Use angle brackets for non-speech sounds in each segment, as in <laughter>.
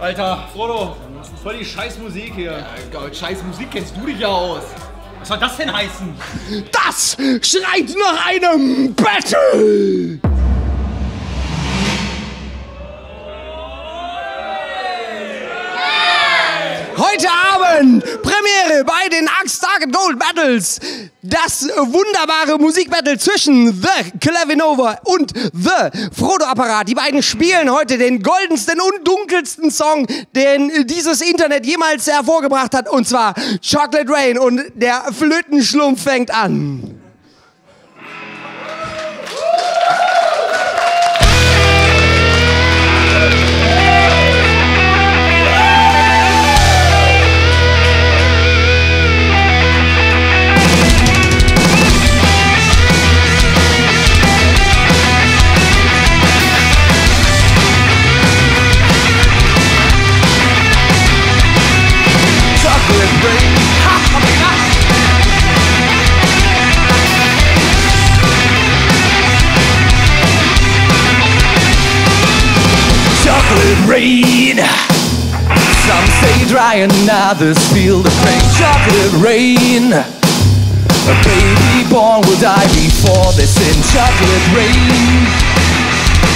Alter, Frodo, voll die scheiß Musik hier. Ja, scheiß Musik kennst du dich ja aus. Was soll das denn heißen? Das schreit nach einem Battle! Heute Abend Axe Target Gold Battles. Das wunderbare Musikbattle zwischen The Clavinova und The Frodo Apparat. Die beiden spielen heute den goldensten und dunkelsten Song, den dieses Internet jemals hervorgebracht hat. Und zwar Chocolate Rain. Und der Flötenschlumpf fängt an. Dry and others feel the pain. Chocolate rain. A baby born will die before they sin. Chocolate rain.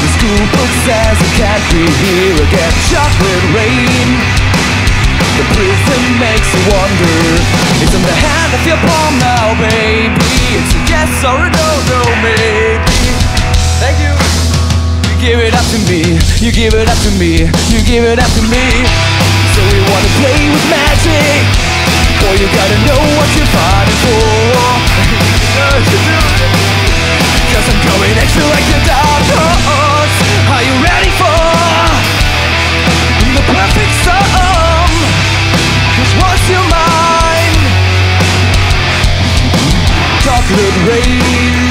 The school book says it can't be here again. Chocolate rain. The prison makes you wonder It's in the hand of your palm now, baby It's a yes or a no, no, maybe Thank you You give it up to me You give it up to me You give it up to me We wanna play with magic. Boy, you gotta know what you're fighting for. <laughs> Cause I'm at you like the dark horse Are you ready for the perfect storm? Cause what's your mind? Chocolate rain.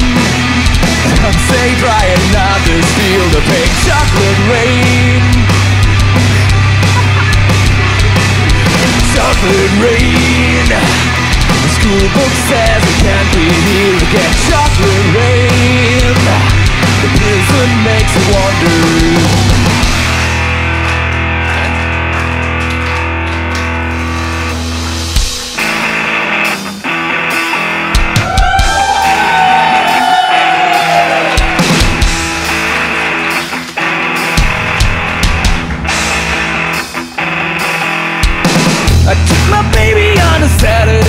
Some <laughs> say dry and others feel the pain Chocolate rain Chocolate rain. The school book says it can't be here again Chocolate rain. The prison makes you wonder Saturday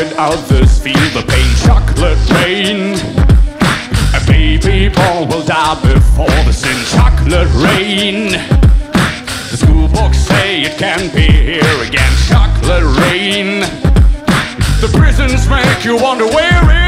and others feel the pain. Chocolate rain. A baby born will die before the sin. Chocolate rain. The school books say it can't be here again. Chocolate rain. The prisons make you wonder where it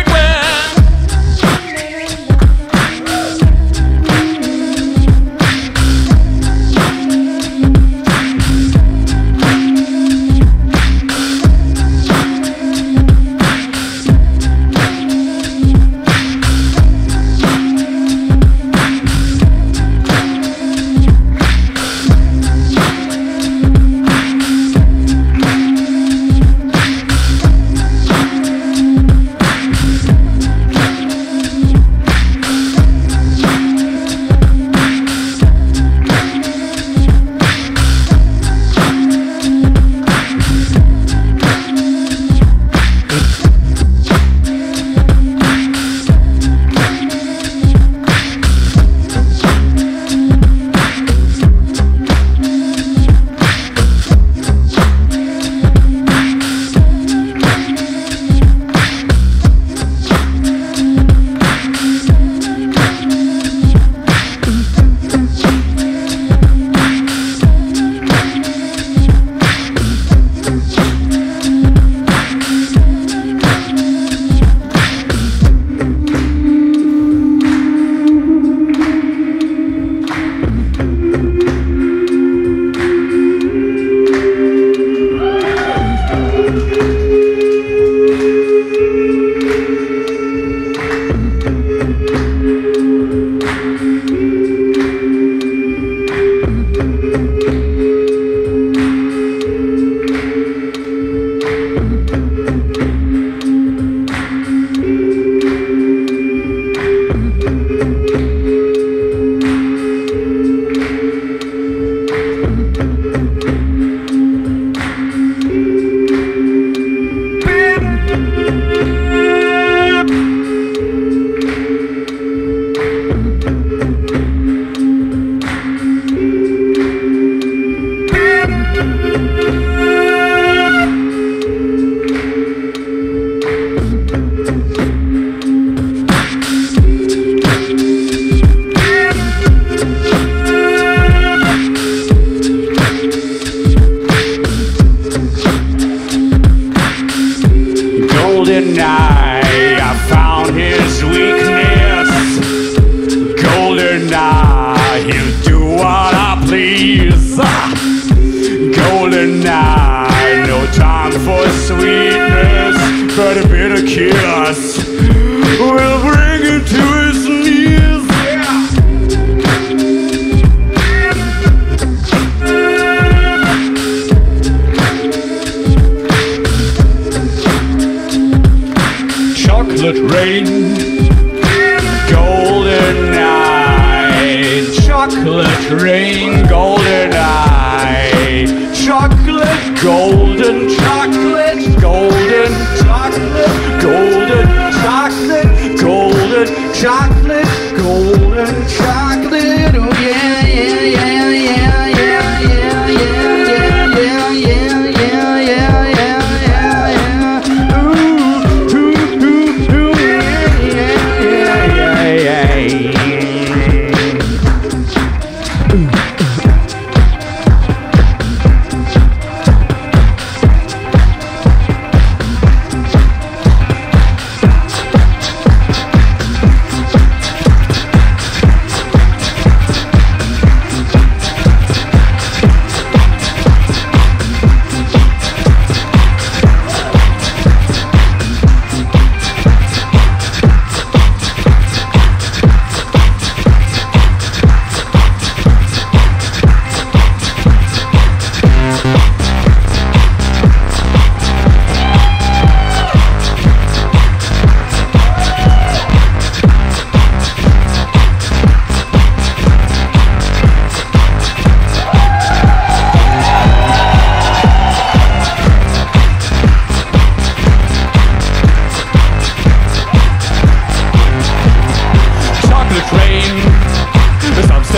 golden eye. I found his weakness. Golden eye, you do what I please. Golden eye, no time for sweetness, but a bitter kiss will chocolate gold.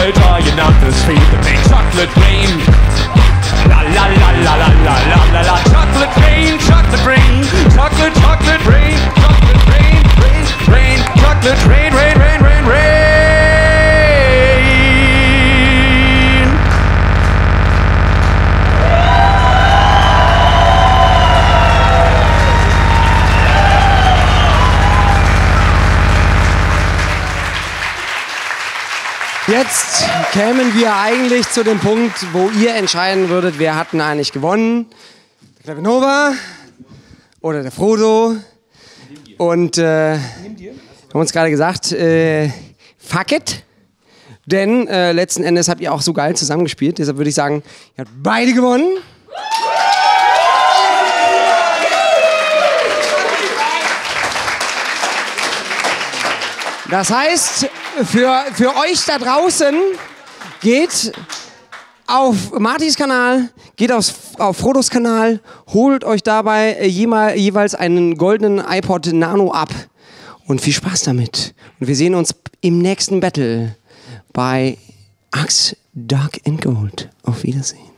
chocolate lying at his feet The big chocolate rain. La la la la la la la la la. Chocolate rain, chocolate rain Chocolate, chocolate rain Chocolate rain, rain, rain Chocolate rain, rain. Jetzt kämen wir eigentlich zu dem Punkt, wo ihr entscheiden würdet, wer hat denn eigentlich gewonnen. Der Clavinova oder der Frodo. Und äh, haben uns gerade gesagt, äh, fuck it. Denn äh, letzten Endes habt ihr auch so geil zusammengespielt. Deshalb würde ich sagen, ihr habt beide gewonnen. Das heißt, für, für euch da draußen geht auf Martis Kanal, geht auf, auf Frodos Kanal, holt euch dabei äh, jemal, jeweils einen goldenen iPod Nano ab. Und viel Spaß damit. Und wir sehen uns im nächsten Battle bei Axe Dark and Gold. Auf Wiedersehen.